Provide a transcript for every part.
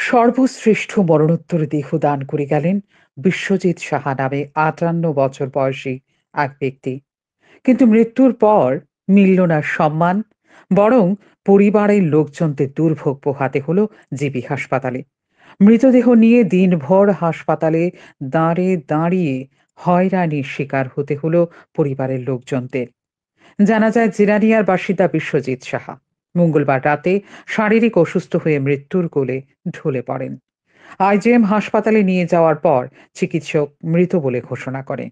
সর্বশ্রেষ্ঠ মরণোত্তর দেহ দান করে গেলেন বিশ্বজিৎ সাহা নামে আটান্ন বছর বয়সী এক ব্যক্তি। কিন্তু মৃত্যুর পর মিলল না সম্মান, বরং পরিবারের লোকজনদের দুর্ভোগ পোহাতে হলো জিবি হাসপাতালে। মৃতদেহ নিয়ে দিনভর হাসপাতালে দাঁড়ে দাঁড়িয়ে হয়রানির শিকার হতে হলো পরিবারের লোকজনদের। জানা যায় জিরানিয়ার বাসিন্দা বিশ্বজিৎ সাহা। মঙ্গলবার রাতে শারীরিক অসুস্থ হয়ে মৃত্যুর কোলে ঢলে পড়েন। আইজিএম হাসপাতালে নিয়ে যাওয়ার পর চিকিৎসক মৃত বলে ঘোষণা করে।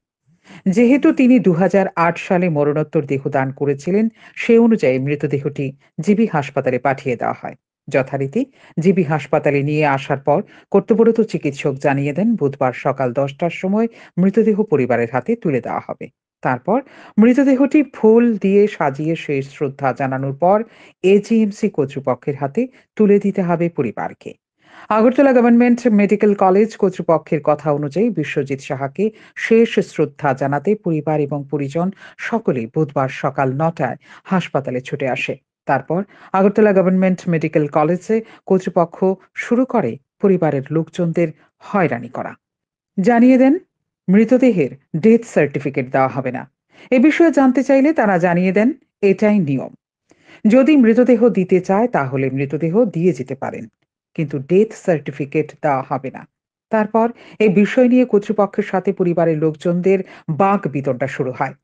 যেহেতু তিনি দু হাজার আট সালে মরণোত্তর দেহদান করেছিলেন, সে অনুযায়ী মৃতদেহটি জিবি হাসপাতালে পাঠিয়ে দেওয়া হয়। যথারীতি জিবি হাসপাতালে নিয়ে আসার পর কর্তব্যরত চিকিৎসক জানিয়ে দেন, বুধবার সকাল দশটার সময় মৃতদেহ পরিবারের হাতে তুলে দেওয়া হবে। তারপর মৃতদেহটি ফুল দিয়ে সাজিয়ে শেষ শ্রদ্ধা জানানোর পর এজিএমসি কর্তৃপক্ষের হাতে তুলে দিতে হবে পরিবারকে। আগরতলা গভর্নমেন্ট মেডিকেল কলেজ কর্তৃপক্ষের কথা অনুযায়ী বিশ্বজিৎ সাহাকে শেষ শ্রদ্ধা জানাতে পরিবার এবং পরিজন সকলে বুধবার সকাল নটায় হাসপাতালে ছুটে আসে। তারপর আগরতলা গভর্নমেন্ট মেডিকেল কলেজে কর্তৃপক্ষ শুরু করে পরিবারের লোকজনদের হয়রানি করা। জানিয়ে দেন মৃতদেহের ডেথ সার্টিফিকেট দেওয়া হবে না। এ বিষয়ে জানতে চাইলে তারা জানিয়ে দেন, এটাই নিয়ম। যদি মৃতদেহ দিতে চায়, তাহলে মৃতদেহ দিয়ে যেতে পারেন। কিন্তু ডেথ সার্টিফিকেট দেওয়া হবে না। তারপর এই বিষয় নিয়ে কর্তৃপক্ষের সাথে পরিবারের লোকজনদের বাঘ বিতণ্ডা শুরু হয়।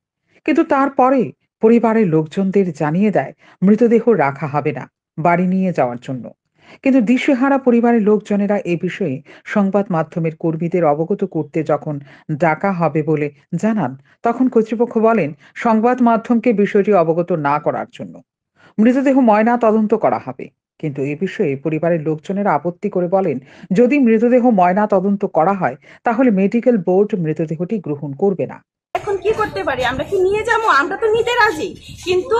কিন্তু তারপরে পরিবারের লোকজনদের জানিয়ে দেয়, মৃতদেহ রাখা হবে না, বাড়ি নিয়ে যাওয়ার জন্য। কিন্তু দিশেহারা পরিবারের লোকজনেরা এ বিষয়ে সংবাদ মাধ্যমের কর্মীদের অবগত করতে যখন ডাকা হবে বলে জানান, তখন কর্তৃপক্ষ বলেন, সংবাদ মাধ্যমকে বিষয়টি অবগত না করার জন্য। মৃতদেহ ময়না তদন্ত করা হবে। কিন্তু এ বিষয়ে পরিবারের লোকজনেরা আপত্তি করে বলেন, যদি মৃতদেহ ময়না তদন্ত করা হয়, তাহলে মেডিকেল বোর্ড মৃতদেহটি গ্রহণ করবে না। এখন কি করতে পারি? আমরা কি নিয়ে যাব? আমরা তো নিতে রাজি। কিন্তু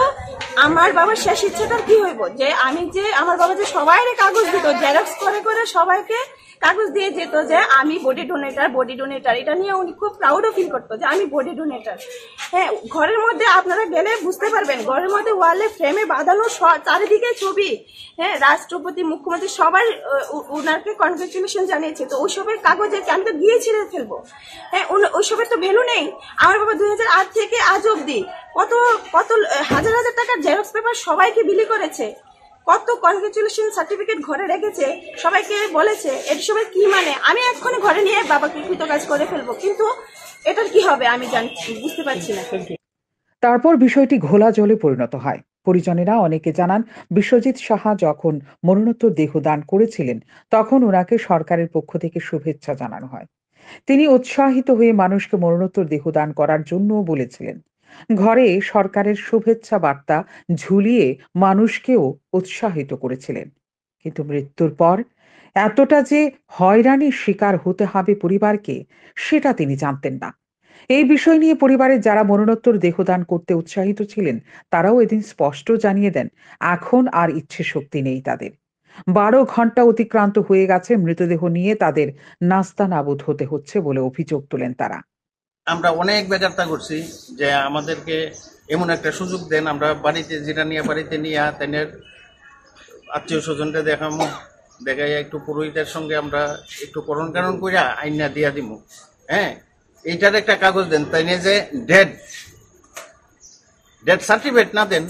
আমার বাবার শেষ ইচ্ছাটা কি হইব? যে আমি যে আমার বাবা যে সবাই কাগজ দিত জেরক্স করে করে সবাইকে কাগজ দিয়ে যেত যে আমি বডি ডোনেটার বডি ডোনেটার এটা নিয়ে উনি খুব প্রাউডও ফিল করতো যে আমি বডি ডোনেটার হ্যাঁ ঘরের মধ্যে আপনারা গেলে বুঝতে পারবেন, ঘরের মধ্যে ওয়ালে ফ্রেমে বাঁধানো চারিদিকে ছবি। হ্যাঁ রাষ্ট্রপতি, মুখ্যমন্ত্রী সবার ওনাকে কনগ্রেচুলেশন জানিয়েছে। তো ওইসবের কাগজে আমি তো গিয়ে ছিঁড়ে ফেলব? হ্যাঁ ওইসবের তো ভ্যালু নেই। আমার বাবা দুই হাজার আট থেকে আজ অব্দি কত কত, হাজার হাজার টাকার জেরক্স পেপার সবাইকে বিলি করেছে। কত কনগ্রেচুলেশন সার্টিফিকেট ঘরে রেখেছে সবাইকে বলেছে এর সবাই কি মানে? আমি এক্ষুনি ঘরে নিয়ে বাবাকে কৃত কাজ করে ফেলব কিন্তু এটার কি হবে আমি জানছি বুঝতে পারছি না। তারপর বিষয়টি ঘোলা জলে পরিণত হয়। পরিজনেরা অনেকে জানান বিশ্বজিৎ সাহা যখন মরণোত্তর দেহ দান করেছিলেন তখন ওনাকে সরকারের পক্ষ থেকে শুভেচ্ছা জানানো হয়। তিনি উৎসাহিত হয়ে মানুষকে মরণোত্তর দেহ দান করার জন্য বলেছিলেন। ঘরে সরকারের শুভেচ্ছা বার্তা ঝুলিয়ে মানুষকেও উৎসাহিত করেছিলেন। কিন্তু মৃত্যুর পর এতটা যে হয়রানির শিকার হতে হবে পরিবারকে, সেটা তিনি জানতেন না। এই বিষয় নিয়ে পরিবারের যারা মরণোত্তর দেহদান করতে উৎসাহিত ছিলেন, তারাও এদিন স্পষ্ট জানিয়ে দেন, এখন আর ইচ্ছে শক্তি নেই তাদের। বারো ঘণ্টা অতিক্রান্ত হয়ে গেছে মৃতদেহ নিয়ে তাদের নাস্তা নাবুদ হতে হচ্ছে বলে অভিযোগ তোলেন তারা। আমরা অনেক বেজারতা করছি যে আমাদেরকে এমন একটা সুযোগ দেন, আমরা বাড়িতে যেটা নিয়ে বাড়িতে নিয়ে তাদের আত্মীয় স্বজনকে দেখামো দেখাই একটু পুরোহিতের সঙ্গে আমরা একটু করণ কারণ কইরা আইনা দিয়া দিব হ্যাঁ এইটার একটা কাগজ দেন তাই নিয়ে যে ডেড ডেড সার্টিফিকেট না দেন,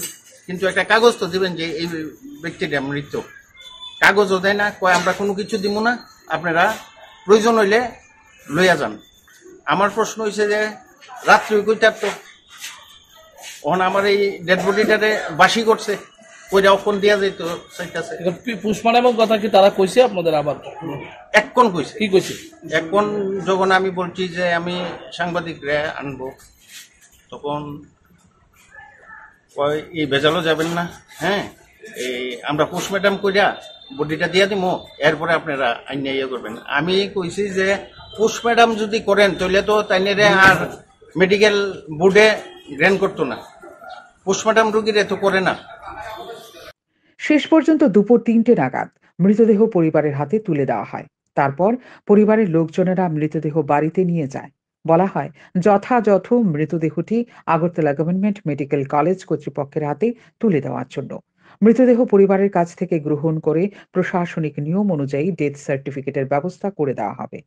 কিন্তু একটা কাগজ তো দিবেন যে এই ব্যক্তিটা মৃত্যু। কাগজও দেয় না, কয় আমরা কোনো কিছু দিব না, আপনারা প্রয়োজন হইলে লইয়া যান। আমার প্রশ্ন হয়েছে যে রাত্রি কইটার তো? ওখান আমার এই ডেড বডিটারে বাসি করছে। কইরা দিয়া চাইতাছে। পুষ্পারামের কথা কি তারা কইছে? আপনাদের আবার? এক্ষণ কইছে। কি কইছে? এখন যখন আমি বলছি যে আমি সাংবাদিকরা আনব তখন কয় এই ভেজালও যাবেন না হ্যাঁ? এই আমরা পোস্টম্যাডাম কইরা বডিটা দিয়ে দিব এরপরে আপনারা আইন ইয়ে করবেন। আমি কইছি যে পোস্টম্যাডাম যদি করেন, তাহলে তো তাইনেরে আর মেডিকেল বোর্ডে গ্র্যান্ড করতো না। পোস্টম্যাডাম রুগীর এত করে না। শেষ পর্যন্ত দুপুর তিনটে নাগাদ মৃতদেহ পরিবারের হাতে তুলে দেওয়া হয়। তারপর পরিবারের লোকজনেরা মৃতদেহ বাড়িতে নিয়ে যায়। বলা হয়, যথাযথ মৃতদেহটি আগরতলা গভর্নমেন্ট মেডিকেল কলেজ কর্তৃপক্ষের হাতে তুলে দেওয়ার জন্য। মৃতদেহ পরিবারের কাছ থেকে গ্রহণ করে প্রশাসনিক নিয়ম অনুযায়ী ডেথ সার্টিফিকেটের ব্যবস্থা করে দেওয়া হবে।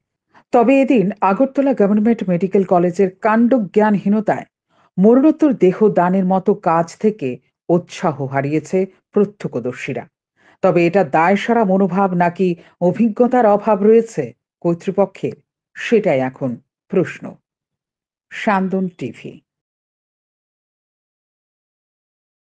তবে এদিন আগরতলা গভর্নমেন্ট মেডিকেল কলেজের কাণ্ড জ্ঞানহীনতায় মরণোত্তর দেহ দানের মতো কাজ থেকে উৎসাহ হারিয়েছে প্রত্যক্ষদর্শীরা। তবে এটা দায়সারা মনোভাব নাকি অভিজ্ঞতার অভাব রয়েছে কর্তৃপক্ষের? সেটাই এখন প্রশ্ন। সান্দন টিভি